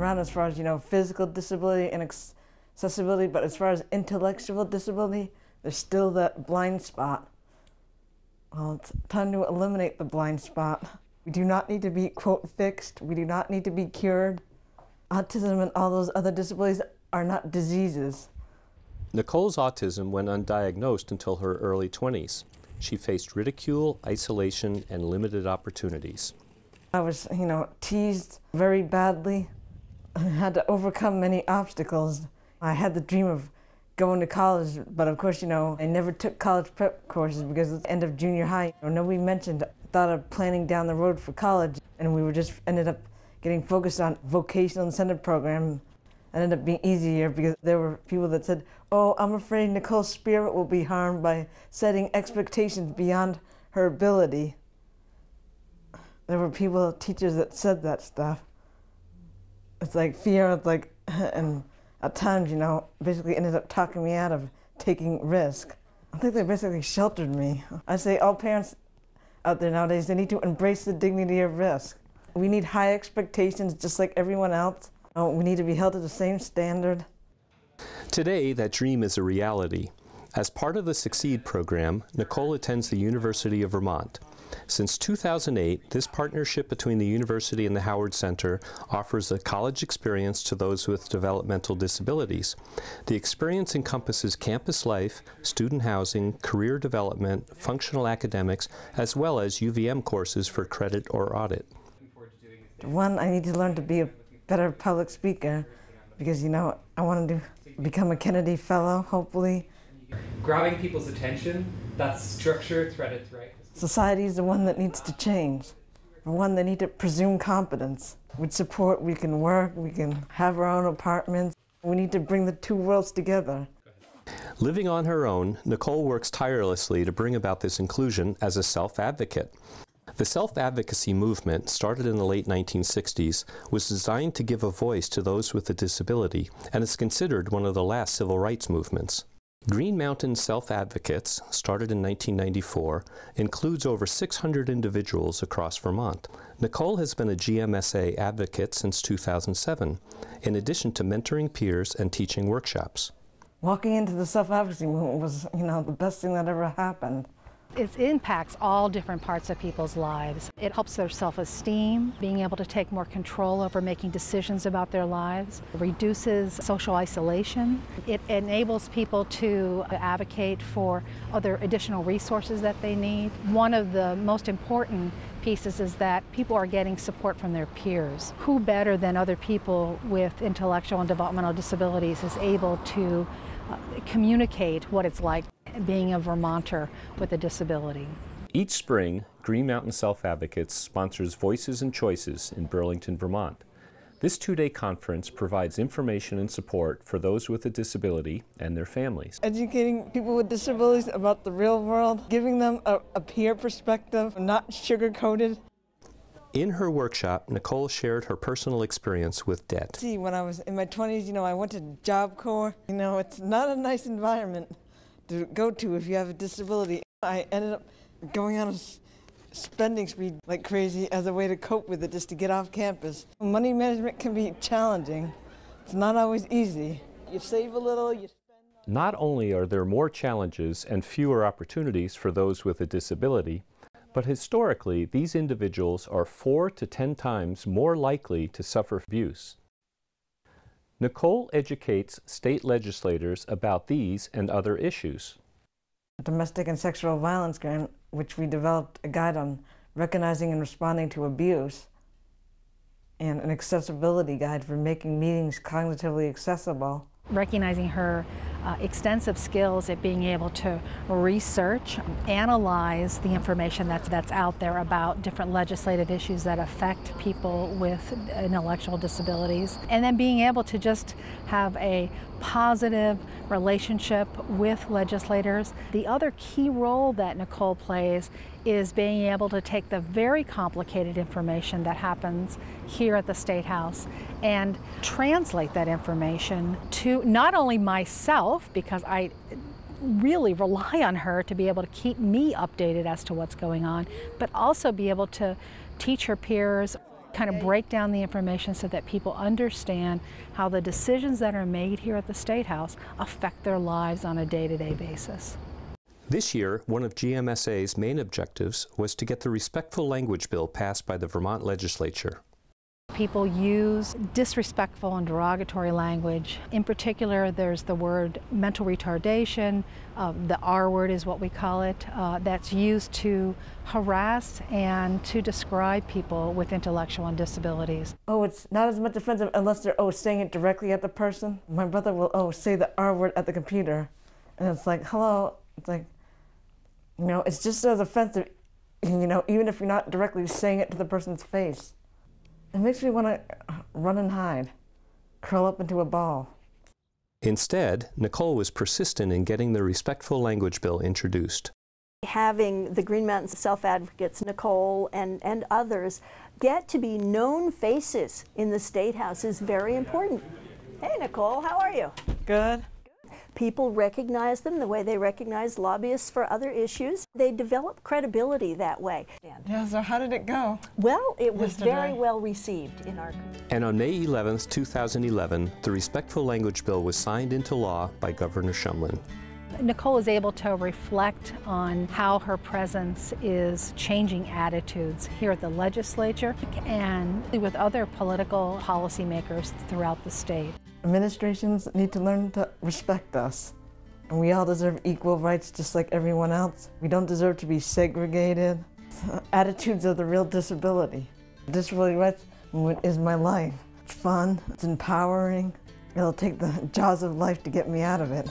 around as far as, you know, physical disability and accessibility, but as far as intellectual disability, there's still that blind spot. Well, it's time to eliminate the blind spot. We do not need to be, quote, fixed. We do not need to be cured. Autism and all those other disabilities are not diseases. Nicole's autism went undiagnosed until her early 20s. She faced ridicule, isolation, and limited opportunities. I was, you know, teased very badly. Had to overcome many obstacles. I had the dream of going to college, but of course, you know, I never took college prep courses because at the end of junior high, nobody mentioned thought of planning down the road for college, and we were just ended up getting focused on vocational incentive program. It ended up being easier because there were people that said, "Oh, I'm afraid Nicole's spirit will be harmed by setting expectations beyond her ability." There were people, teachers that said that stuff. It's like fear, it's like, and at times, you know, basically ended up talking me out of taking risk. I think they basically sheltered me. I say all parents out there nowadays, they need to embrace the dignity of risk. We need high expectations just like everyone else. Oh, we need to be held to the same standard. Today, that dream is a reality. As part of the Succeed program, Nicole attends the University of Vermont. Since 2008, this partnership between the university and the Howard Center offers a college experience to those with developmental disabilities. The experience encompasses campus life, student housing, career development, functional academics, as well as UVM courses for credit or audit. One, I need to learn to be a better public speaker because, you know, I want to become a Kennedy Fellow, hopefully. Grabbing people's attention, that's structure, threaded, right? Society is the one that needs to change, the one that needs to presume competence. With support, we can work, we can have our own apartments. We need to bring the two worlds together. Living on her own, Nicole works tirelessly to bring about this inclusion as a self-advocate. The self-advocacy movement, started in the late 1960s, was designed to give a voice to those with a disability and is considered one of the last civil rights movements. Green Mountain Self Advocates, started in 1994, includes over 600 individuals across Vermont. Nicole has been a GMSA advocate since 2007, in addition to mentoring peers and teaching workshops. Walking into the self advocacy movement was, you know, the best thing that ever happened. It impacts all different parts of people's lives. It helps their self-esteem, being able to take more control over making decisions about their lives, reduces social isolation. It enables people to advocate for other additional resources that they need. One of the most important pieces is that people are getting support from their peers. Who better than other people with intellectual and developmental disabilities is able to uh, communicate what it's like being a Vermonter with a disability. Each spring, Green Mountain Self Advocates sponsors Voices and Choices in Burlington, Vermont. This two-day conference provides information and support for those with a disability and their families. Educating people with disabilities about the real world, giving them a, a peer perspective, not sugar-coated. In her workshop, Nicole shared her personal experience with debt. See, when I was in my 20s, you know, I went to Job Corps. You know, it's not a nice environment to go to if you have a disability. I ended up going on a spending spree like crazy as a way to cope with it, just to get off campus. Money management can be challenging. It's not always easy. You save a little, you spend. Not only are there more challenges and fewer opportunities for those with a disability, but historically, these individuals are four to ten times more likely to suffer abuse. Nicole educates state legislators about these and other issues. Domestic and sexual violence grant, which we developed a guide on recognizing and responding to abuse, and an accessibility guide for making meetings cognitively accessible. Recognizing her uh, extensive skills at being able to research, analyze the information that's, that's out there about different legislative issues that affect people with intellectual disabilities, and then being able to just have a positive relationship with legislators. The other key role that Nicole plays is being able to take the very complicated information that happens here at the State House and translate that information to not only myself, because I really rely on her to be able to keep me updated as to what's going on, but also be able to teach her peers kind of break down the information so that people understand how the decisions that are made here at the State House affect their lives on a day-to-day basis. This year, one of GMSA's main objectives was to get the Respectful Language Bill passed by the Vermont legislature. People use disrespectful and derogatory language. In particular, there's the word mental retardation, uh, the R word is what we call it, uh, that's used to harass and to describe people with intellectual and disabilities. Oh, it's not as much offensive unless they're, oh, saying it directly at the person. My brother will, oh, say the R word at the computer. And it's like, hello. It's like, you know, it's just as offensive, you know, even if you're not directly saying it to the person's face. It makes me want to uh, run and hide, curl up into a ball. Instead, Nicole was persistent in getting the Respectful Language Bill introduced. Having the Green Mountain Self Advocates, Nicole and, and others, get to be known faces in the State House is very important. Hey, Nicole, how are you? Good. People recognize them the way they recognize lobbyists for other issues. They develop credibility that way. Yeah, so how did it go? Well, it was Yesterday. very well received in our community. And on May 11, 2011, the Respectful Language Bill was signed into law by Governor Shumlin. Nicole is able to reflect on how her presence is changing attitudes here at the legislature and with other political policymakers throughout the state. Administrations need to learn to respect us. And we all deserve equal rights just like everyone else. We don't deserve to be segregated. Attitudes of the real disability. Disability rights is my life. It's fun, it's empowering. It'll take the jaws of life to get me out of it.